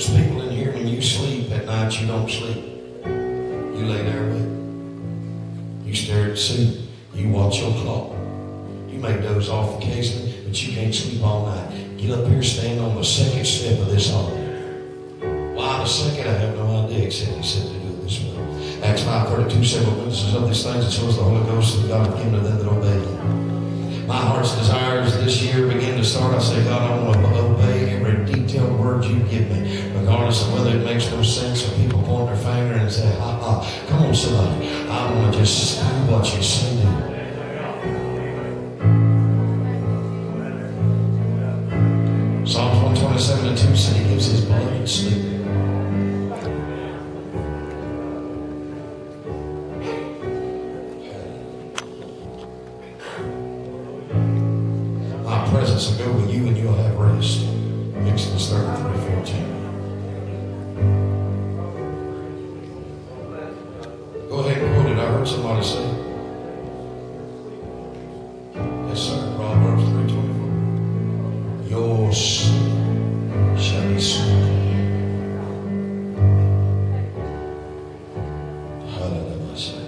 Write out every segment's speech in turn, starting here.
There's people in here when you sleep at night, you don't sleep. You lay there. You stare at the ceiling. You watch your clock. You may doze off occasionally, but you can't sleep all night. Get up here, stand on the second step of this altar. Why the second? I have no idea, except he said to do it this way. Acts 5 32, several witnesses of these things, and so is the Holy Ghost that God has given to them that obey. My heart's desire this year begin to start. I say, God, I want to obey every detailed word you give me, regardless of whether it makes no sense or people point their finger and say, ha. Come on, somebody. I want to just do what you say do. Presence will go with you and you'll have rest. Exodus 33, 14. Go ahead and quote it. I heard somebody say. Yes, sir. Proverbs 3.24. Your sleep shall be sweet. Hallelujah.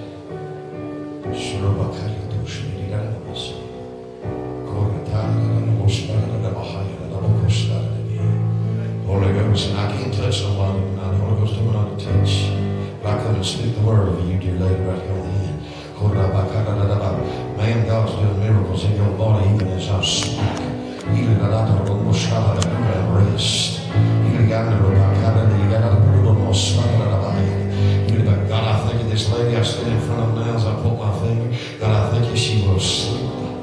Shurabakaya doshiri yanamasa. Holy Ghost, and I can't touch nobody tonight. The Holy Ghost me not to touch. But I come and speak the word over you, dear lady, right here on the end. Man, God's doing miracles in your body even as I speak. Healing a lot of them, Shara, that you have rest. Healing under the Bakara, you got out of the room, Healing, but God, I thank you, this lady I stand in front of now as I put my finger. God, I thank you, she will sleep.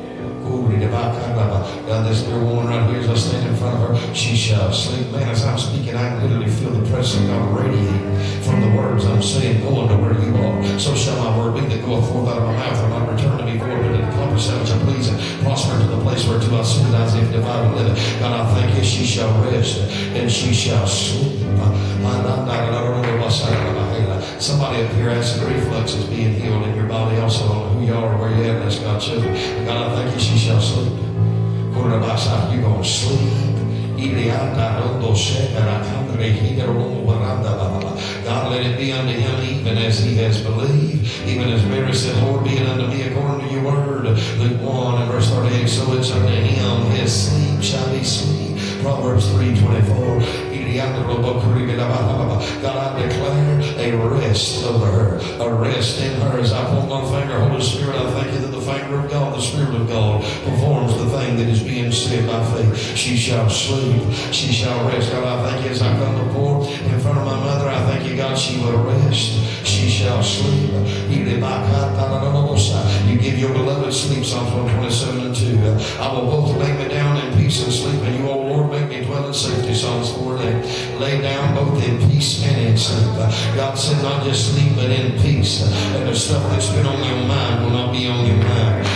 God, this dear woman right here, as I stand in front of her, she shall sleep. Man, as I'm speaking, I literally feel the presence of God radiating from the words I'm saying, going to where you are. So shall my word be that goeth forth out of my mouth, and not return to me void, but accomplish that which I please, and prosper to the place whereto I it, Isaiah 55 and 11. God, I thank you, she shall rest, and she shall sleep. Somebody up here acid reflux is being healed in your body also. Who you are where you at, that's God's children. God, I thank you, she shall sleep. You're going to sleep. God, let it be unto him even as he has believed. Even as Mary said, Lord, be it unto me according to your word. Luke 1 and verse 38. So it's unto him his sleep shall be sweet. Proverbs 3.24. Ah, ah, ah, God, I declare rest over her, a rest in her. As I point my finger, Holy Spirit, I thank you that the finger of God, the Spirit of God, performs the thing that is being said by faith. She shall sleep, she shall rest. God, I thank you as I come before in front of my mother, I thank you, God, she will rest, she shall sleep. You give your beloved sleep, Psalms 127 and 2. I will both lay me down in peace and sleep, and you, O Lord, make me dwell in safety, Psalms 4 and 8. Lay down both in peace and. Uh, God said, not just sleep, but in peace. Uh, and the stuff that's been on your mind will not be on your mind.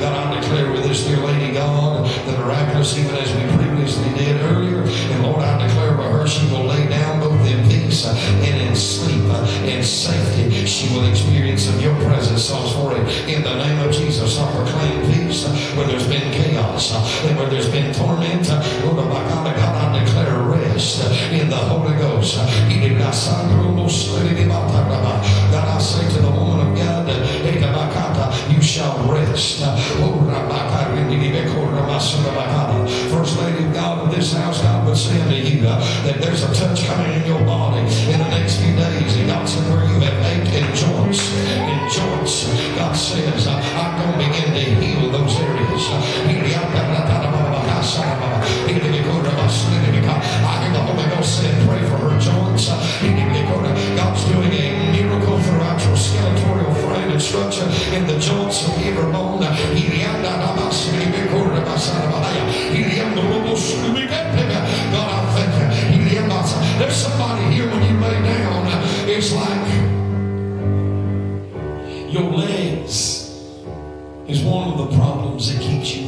God, I declare with this dear lady, God, the miraculous, even as we previously did earlier. And Lord, I declare by her, she will lay down both in peace uh, and in sleep, in safety. She will experience of your presence, Psalms 40. In the name of Jesus, I proclaim peace where there's been chaos and where there's been torment. God, I say to the woman of God, you shall rest.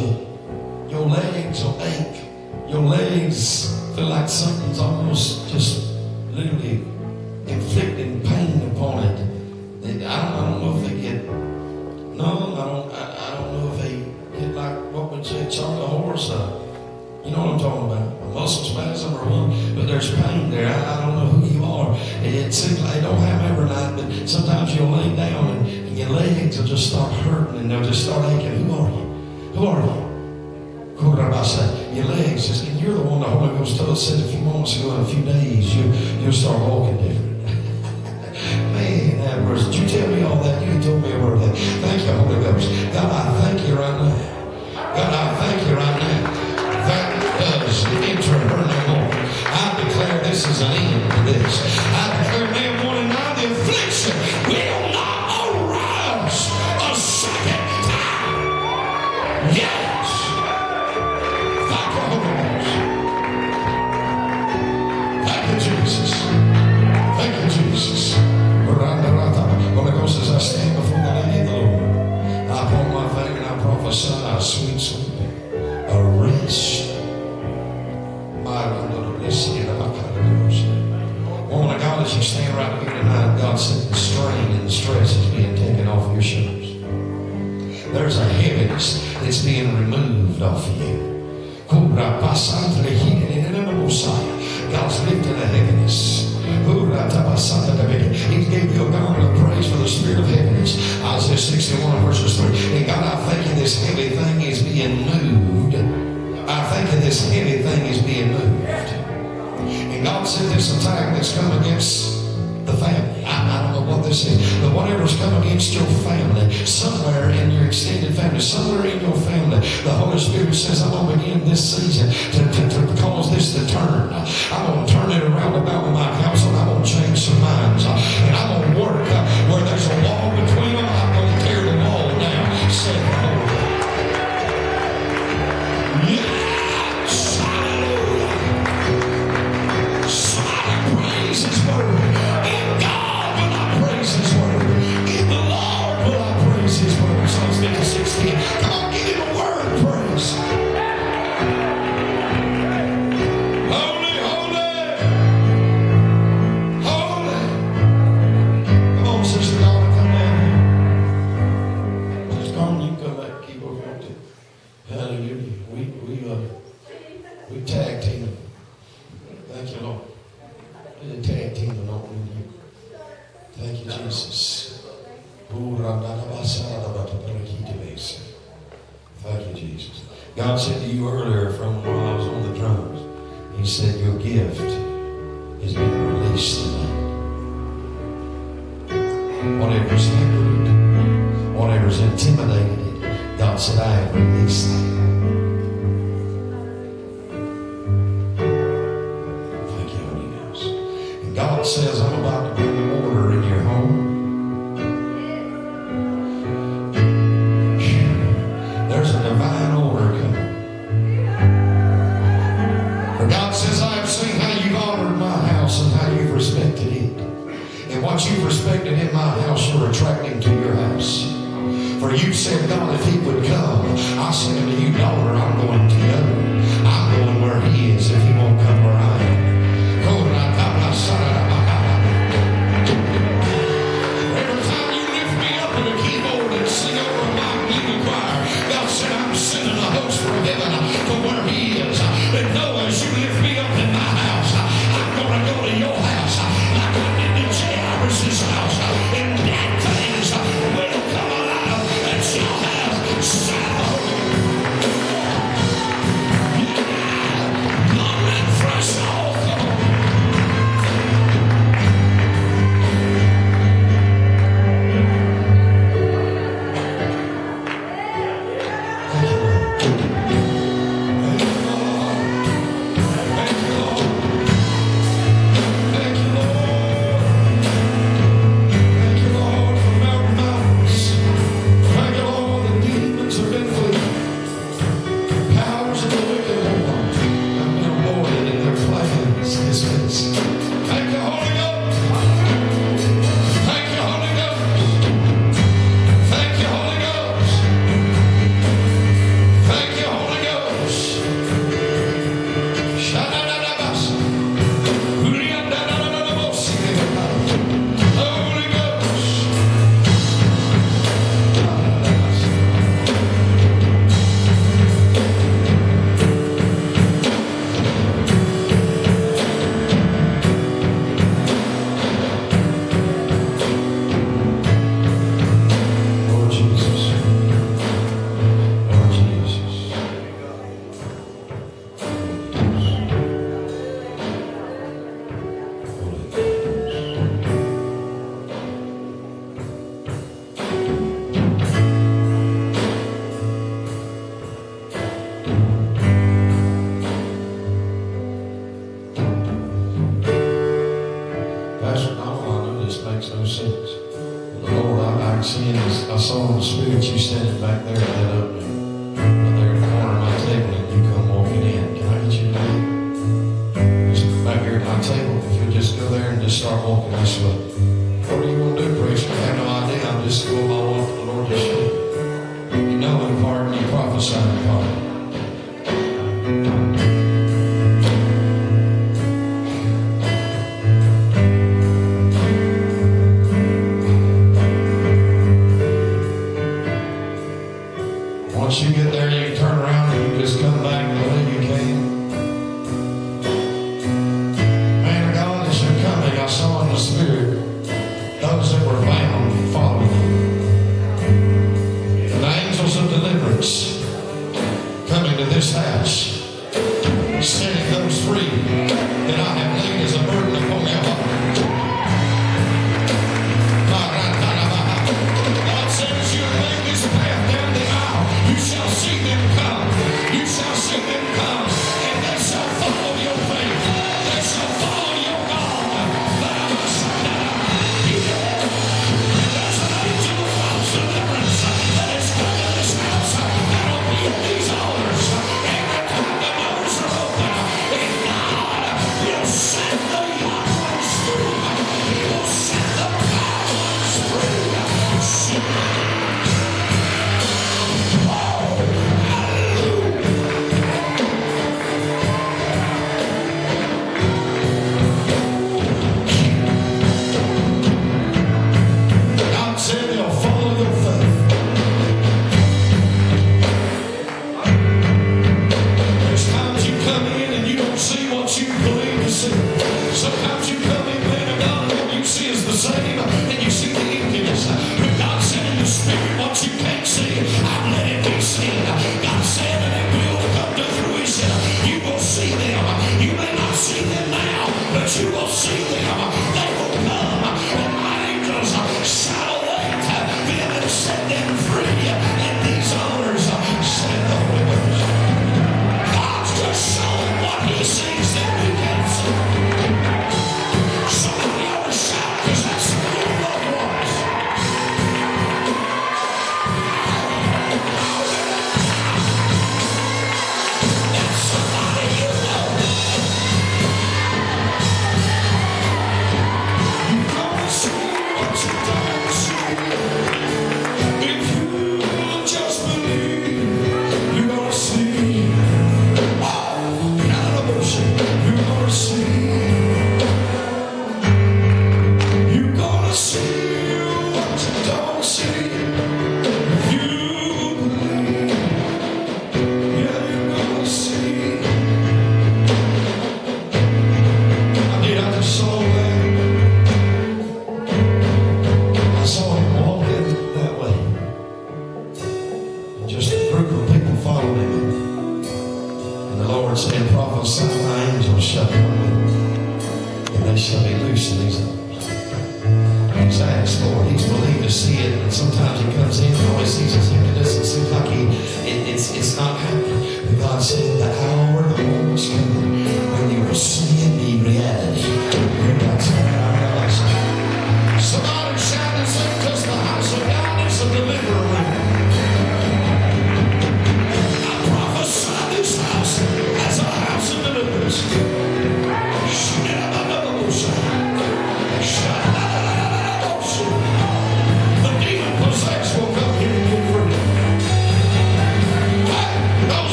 You. Your legs will ache. Your legs feel like something's almost just literally inflicting pain upon it. They- I don't, I don't know if they get numb. I don't, I, I don't know if they get like what would you say, a horse, uh, You know what I'm talking about? A muscle spasm or one, but there's pain there. I, I don't know who you are. It seems like it don't happen every night, but sometimes you'll lay down and, and your legs will just start hurting and they'll just start aching. Are? Your legs, just, and you're the one the Holy Ghost told us said a few moments ago, in a few days, you, you'll start walking different. Man, that. Did you tell me all that? You told me a word of that. Thank you, Holy Ghost. God, I thank you right now. God, I thank you right now. That does enter her no more. I declare this is an end to this. I There's a heaviness that's being removed off of you. God's lifted a heaviness. He gave you a garment of praise for the spirit of heaviness. Isaiah 61 verses 3. And God, I thank you this heavy thing is being moved. I thank you this heavy thing is being moved. And God said this attack that's come against the family. I, I don't know what this is, but whatever's come against your family, somewhere in extended family, somewhere in your family, the Holy Spirit says, I'm going to begin this season to, to, to cause this to turn. I'm going Thank you, Jesus. Thank you, Jesus. God said to you earlier from while I was on the drums, He said, Your gift is being released tonight. Whatever's hindered whatever's intimidated God said, I have released that. Thank you, Holy Ghost. And God says, I'm about to bring home. There's a divine order coming. For God says, I have seen how you've honored my house and how you've respected it. And what you've respected in my house, you're attracting to your house. For you said, God, if he would come, I said to you, daughter, I'm going to go. back there that opening, and there in the corner of my table and you come walking in. Can I get you today? Just come back here at my table. If you'll just go there and just start walking this way. What are you going to do, preacher? I have no idea. I'm just going by what the Lord has said. You know in part and you prophesy in part. Come coming to this house.